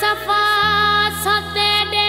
صفا ستے دے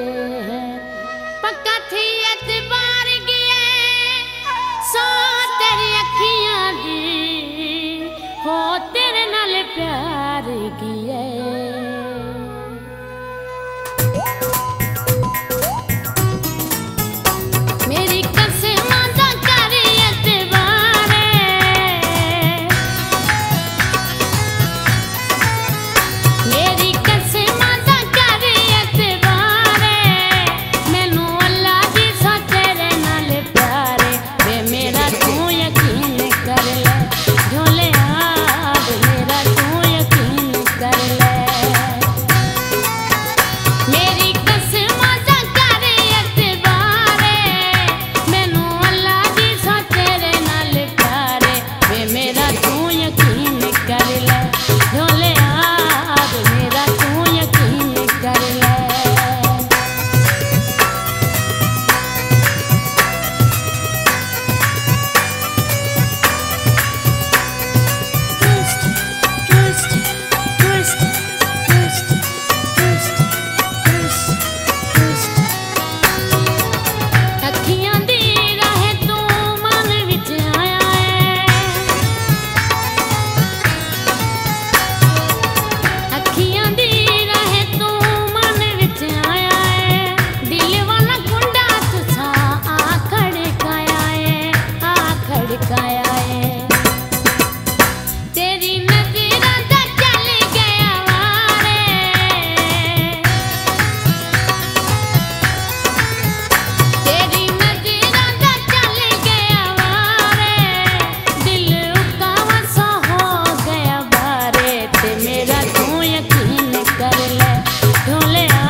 don't let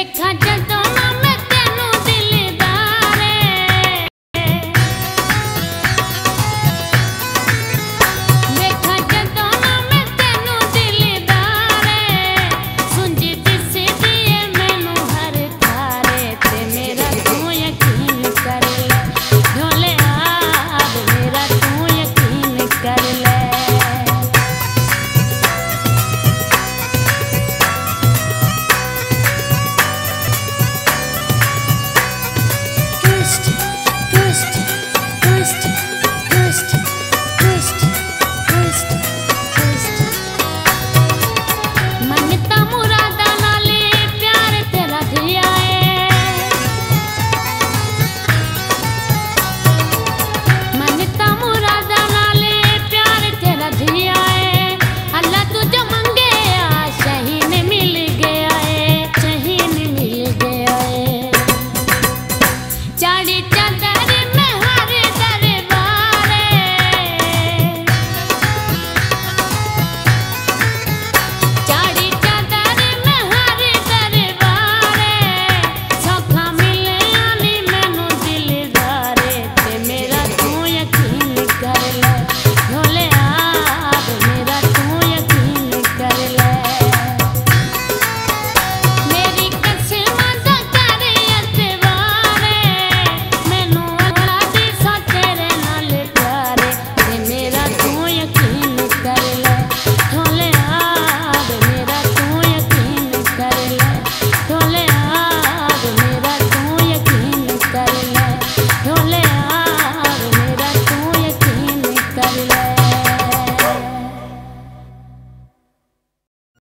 देखा Yeah.